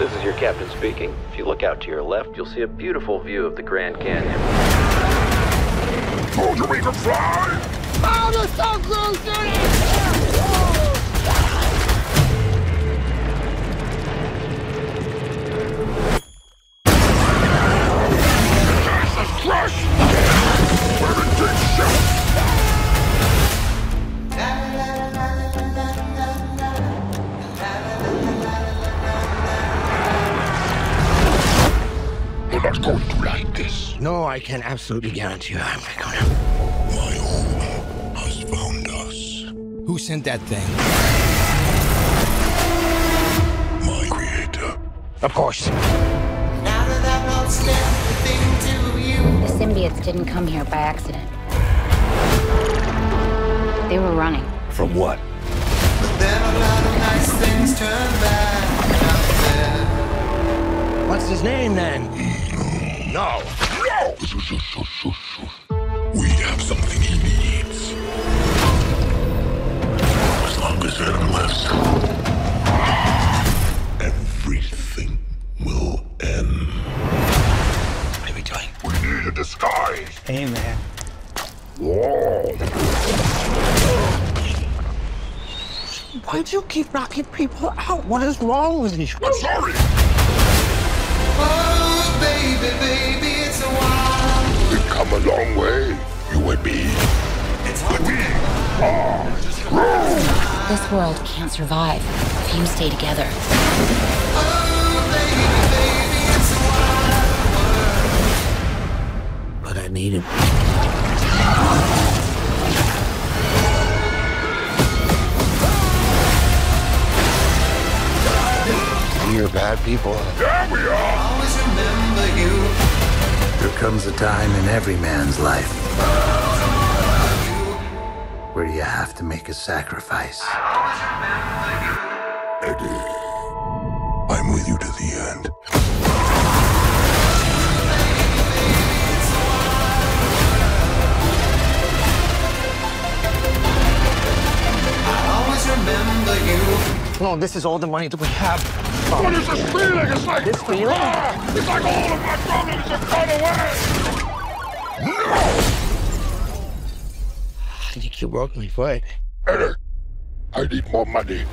This is your captain speaking. If you look out to your left, you'll see a beautiful view of the Grand Canyon. Told you we could fly! Oh, the sun Jesus not going to like this. No, I can absolutely guarantee you I'm not gonna. My home has found us. Who sent that thing? My creator. Of course. The symbiotes didn't come here by accident. They were running. From what? What's his name then? No! No! We have something he needs. As long as Venom lives, everything will end. What are we doing? We need a disguise. Hey, man. Why do you keep knocking people out? What is wrong with you? I'm sorry! A long way, you and me. We are Groot! This world can't survive if you stay together. But I need him. You're bad people. There we are! There comes a time in every man's life where you have to make a sacrifice. Eddie, I'm with you to the end. No, this is all the money that we have. What is this feeling? It's like This feeling? Ah, it's like all of my problems have gone away. No, I think you broke my foot. Eddie, I need more money.